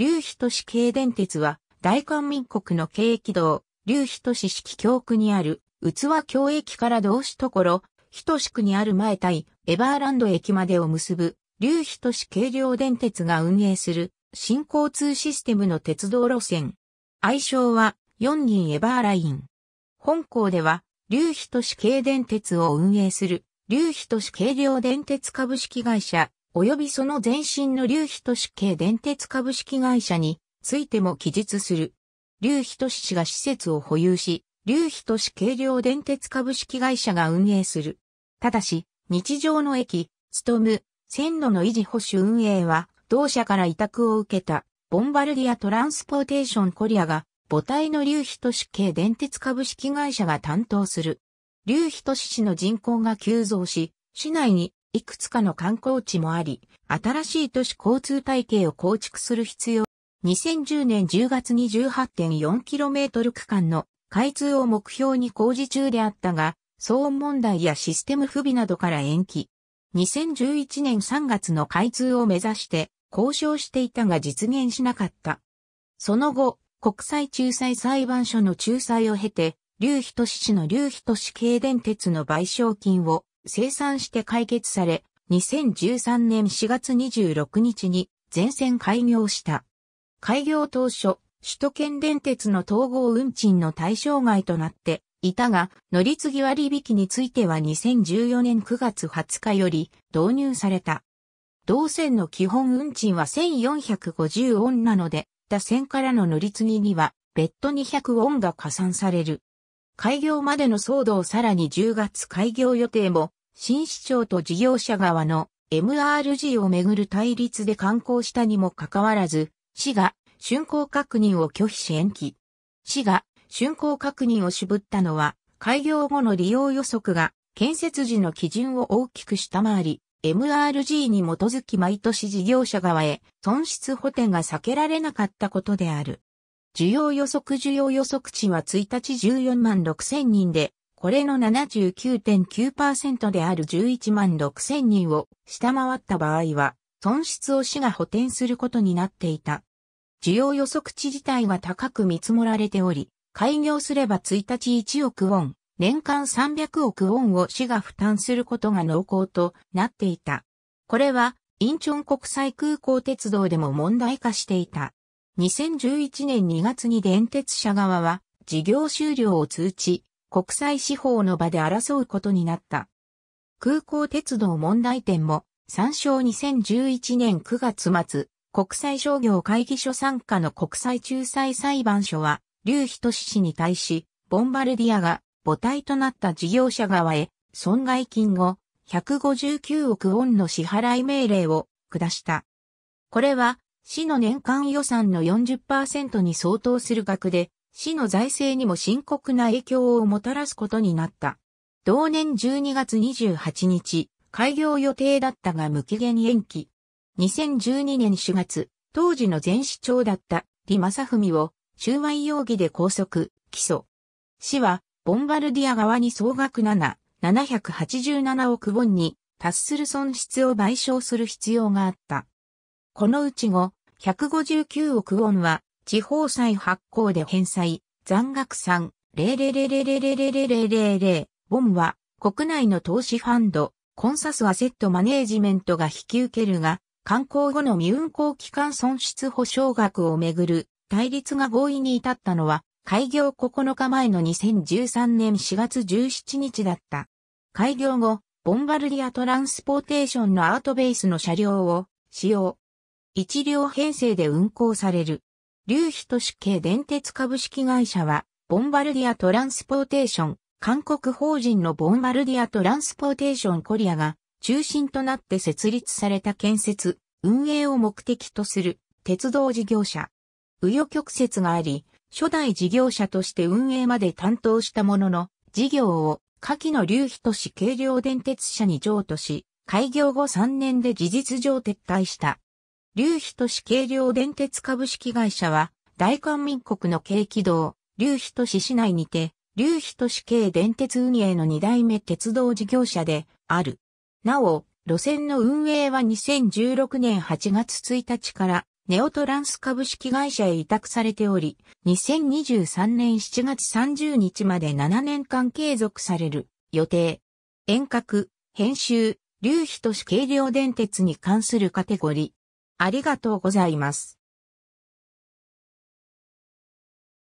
劉妃都市系電鉄は、大韓民国の京気道、劉妃都市式京区にある、器京駅から同市所、日都市区にある前対、エバーランド駅までを結ぶ、劉妃都市軽量電鉄が運営する、新交通システムの鉄道路線。愛称は、四人エバーライン。本校では、劉妃都市軽電鉄を運営する、劉妃都市軽量電鉄株式会社、及びその前身の劉妃都市軽電鉄株式会社についても記述する。劉妃都市氏が施設を保有し、劉妃都市軽量電鉄株式会社が運営する。ただし、日常の駅、務む、線路の維持保守運営は、同社から委託を受けた、ボンバルディアトランスポーテーションコリアが、母体の劉妃都市系電鉄株式会社が担当する。劉妃都市市の人口が急増し、市内にいくつかの観光地もあり、新しい都市交通体系を構築する必要。2010年10月 28.4km 区間の開通を目標に工事中であったが、騒音問題やシステム不備などから延期。2011年3月の開通を目指して交渉していたが実現しなかった。その後、国際仲裁裁判所の仲裁を経て、劉仁氏の劉仁氏系電鉄の賠償金を生産して解決され、2013年4月26日に全線開業した。開業当初、首都圏電鉄の統合運賃の対象外となっていたが、乗り継ぎ割引については2014年9月20日より導入された。同線の基本運賃は1450ウォンなので、他線からの乗り継ぎには別途200ウォンが加算される。開業までの騒動さらに10月開業予定も、新市長と事業者側の MRG をめぐる対立で観光したにもかかわらず、市が竣工確認を拒否し延期。市が竣工確認を渋ったのは、開業後の利用予測が建設時の基準を大きく下回り、MRG に基づき毎年事業者側へ損失補填が避けられなかったことである。需要予測需要予測値は1日14万6千人で、これの79.9%である11万6千人を下回った場合は、損失を市が補填することになっていた。需要予測値自体は高く見積もられており、開業すれば1日1億ウォン、年間300億ウォンを市が負担することが濃厚となっていた。これは、インチョン国際空港鉄道でも問題化していた。2011年2月に電鉄社側は、事業終了を通知、国際司法の場で争うことになった。空港鉄道問題点も、参照2011年9月末、国際商業会議所参加の国際仲裁裁判所は、劉仁氏に対し、ボンバルディアが母体となった事業者側へ損害金を159億ウォンの支払い命令を下した。これは市の年間予算の40%に相当する額で市の財政にも深刻な影響をもたらすことになった。同年12月28日、開業予定だったが無期限延期。2012年4月、当時の前市長だった李正文を収賄容疑で拘束、起訴。市は、ボンバルディア側に総額7、787億ウォンに達する損失を賠償する必要があった。このうち後、159億ウォンは、地方債発行で返済、残額3、000000000、ボンは、国内の投資ファンド、コンサスアセットマネージメントが引き受けるが、観光後の未運行期間損失保証額をめぐる対立が合意に至ったのは、開業9日前の2013年4月17日だった。開業後、ボンバルディアトランスポーテーションのアートベースの車両を使用。一両編成で運行される。劉ヒ都市系電鉄株式会社は、ボンバルディアトランスポーテーション、韓国法人のボンバルディアトランスポーテーションコリアが中心となって設立された建設、運営を目的とする鉄道事業者。紆余曲折があり、初代事業者として運営まで担当したものの、事業を下記の流費都市軽量電鉄社に譲渡し、開業後3年で事実上撤退した。劉飛都市軽量電鉄株式会社は、大韓民国の軽軌道、劉飛都市市内にて、劉飛都市軽電鉄運営の2代目鉄道事業者である。なお、路線の運営は2016年8月1日からネオトランス株式会社へ委託されており、2023年7月30日まで7年間継続される予定。遠隔、編集、流飛都市軽量電鉄に関するカテゴリありがとうございます。